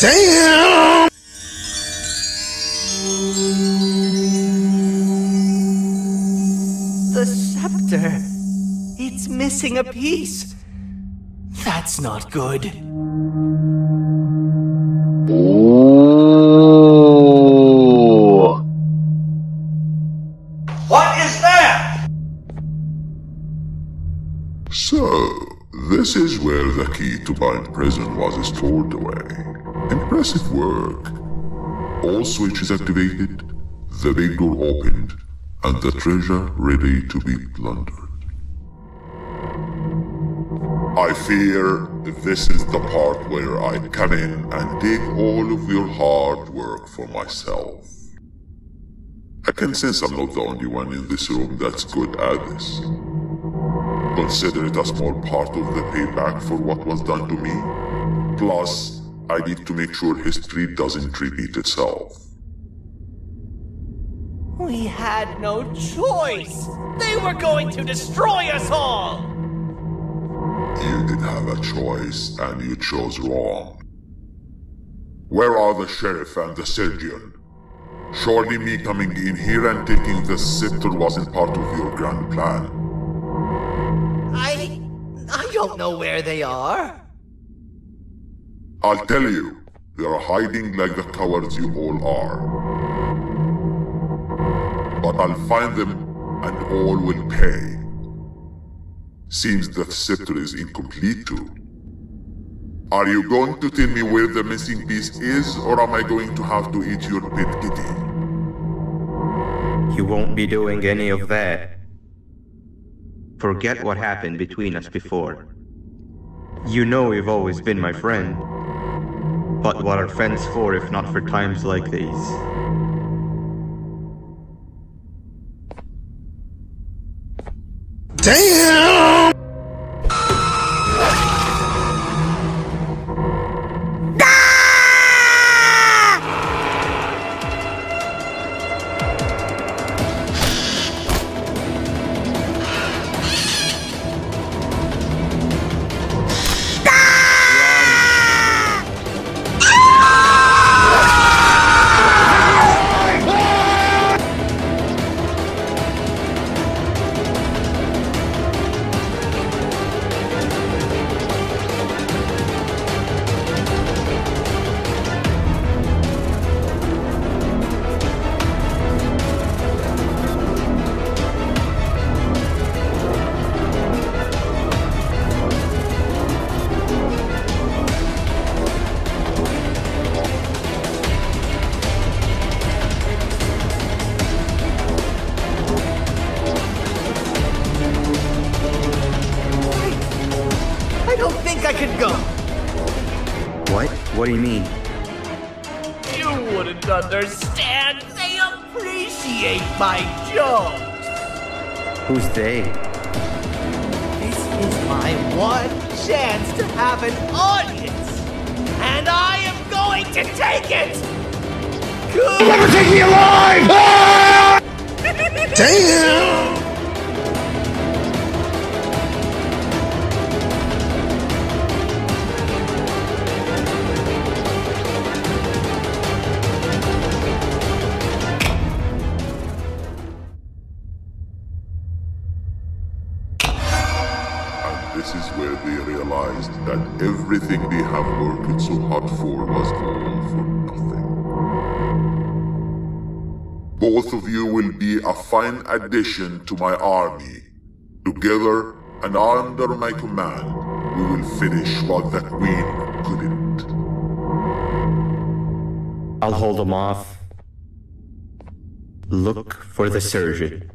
Damn! The scepter. It's missing a piece. That's not good. Ooh. What is that? So, this is where the key to Bind Prison was stored away. Impressive work. All switches activated, the big door opened, and the treasure ready to be plundered. I fear this is the part where I come in and take all of your hard work for myself. I can sense I'm not the only one in this room that's good at this. Consider it a small part of the payback for what was done to me. Plus, I need to make sure history doesn't repeat itself. We had no choice. They were going to destroy us all. You did have a choice, and you chose wrong. Where are the sheriff and the surgeon? Surely me coming in here and taking the scepter wasn't part of your grand plan. I. I don't know where they are. I'll tell you, they are hiding like the cowards you all are. But I'll find them, and all will pay. Seems that scepter is incomplete too. Are you going to tell me where the missing piece is, or am I going to have to eat your pet kitty? You won't be doing any of that. Forget what happened between us before. You know you've always been my friend. But what are friends for if not for times like these? Damn! What? What do you mean? You wouldn't understand. They appreciate my jokes. Who's they? This is my one chance to have an audience. And I am going to take it. Good. Never take me alive! Ah! Damn! Realized that everything they have worked so hard for was all for nothing. Both of you will be a fine addition to my army. Together and under my command, we will finish what the Queen couldn't. I'll hold them off. Look for the surgeon.